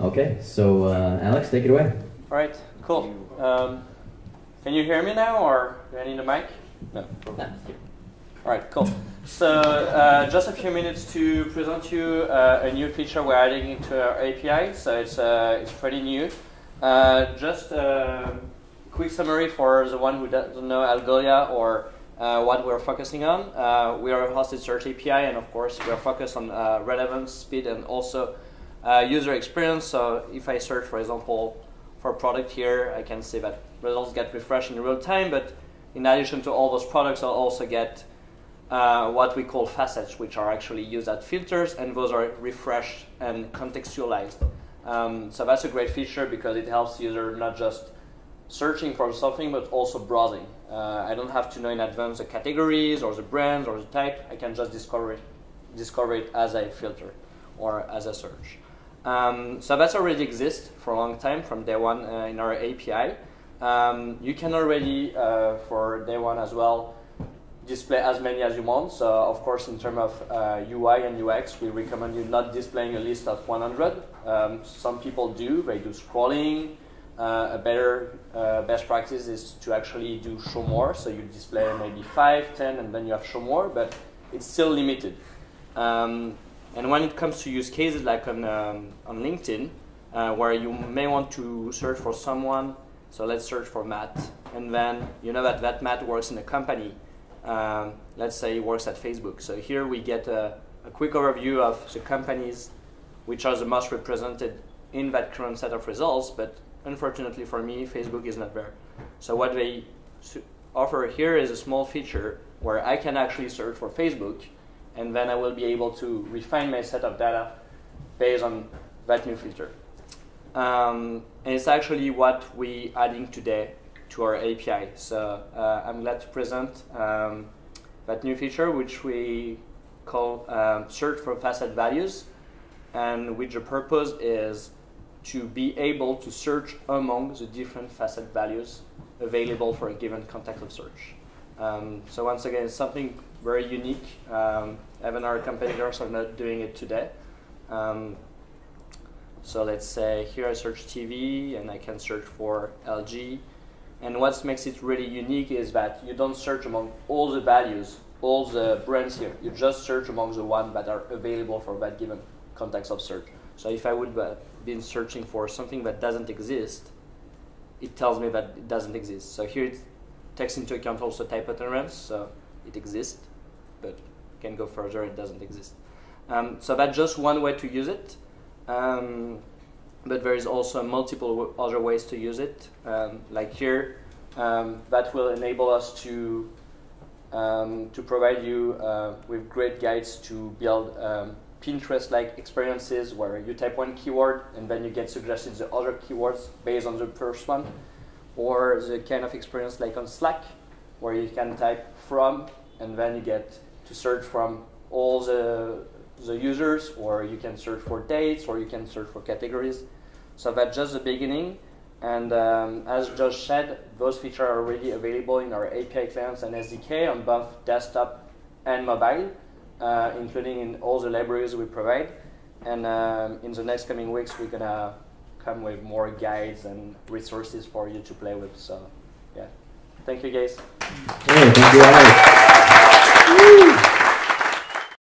Okay, so uh, Alex, take it away. All right, cool. Um, can you hear me now, or do I need a mic? No. All right, cool. So uh, just a few minutes to present you uh, a new feature we're adding into our API. So it's uh, it's pretty new. Uh, just a quick summary for the one who doesn't know Algolia or uh, what we're focusing on. Uh, we are a hosted search API, and of course, we're focused on relevance, speed, and also user experience. So if I search, for example, for a product here, I can see that results get refreshed in real time, but in addition to all those products, I'll also get uh, what we call facets, which are actually used as filters, and those are refreshed and contextualized. Um, so that's a great feature because it helps user not just searching for something, but also browsing. Uh, I don't have to know in advance the categories or the brands or the type. I can just discover it, discover it as I filter or as a search. Um, so that's already exists for a long time from day one uh, in our API. Um, you can already, uh, for day one as well, display as many as you want. So of course, in terms of uh, UI and UX, we recommend you not displaying a list of 100. Um, some people do, they do scrolling. Uh, a better uh, best practice is to actually do show more. So you display maybe 5, 10, and then you have show more, but it's still limited. Um, and when it comes to use cases like on, um, on LinkedIn, uh, where you may want to search for someone, so let's search for Matt, and then you know that that Matt works in a company, um, let's say he works at Facebook. So here we get a, a, quick overview of the companies which are the most represented in that current set of results, but unfortunately for me, Facebook is not there. So what they offer here is a small feature where I can actually search for Facebook, and then I will be able to refine my set of data based on that new filter. Um, and it's actually what we adding today to our API. So uh, I'm glad to present um, that new feature, which we call um, search for facet values, and which the purpose is to be able to search among the different facet values available for a given context of search. Um, so once again, it's something very unique. Um, even our competitors are not doing it today. Um, so let's say here I search TV and I can search for LG. And what makes it really unique is that you don't search among all the values, all the brands here. You just search among the ones that are available for that given context of search. So if I would have been searching for something that doesn't exist, it tells me that it doesn't exist. So here takes into account also typo tolerance, so it exists, but can go further, it doesn't exist. Um, so that's just one way to use it. Um, but there is also multiple other ways to use it. Um, like here, um, that will enable us to um, to provide you uh, with great guides to build um, Pinterest-like experiences where you type one keyword and then you get suggested the other keywords based on the first one, or the kind of experience like on Slack where you can type from and then you get to search from all the the users, or you can search for dates, or you can search for categories. So that's just the beginning. And um, as Josh said, those features are already available in our API clients and SDK on both desktop and mobile, uh, including in all the libraries we provide. And um, in the next coming weeks, we're gonna come with more guides and resources for you to play with. So, yeah, thank you guys. Hey, thank you, Alex.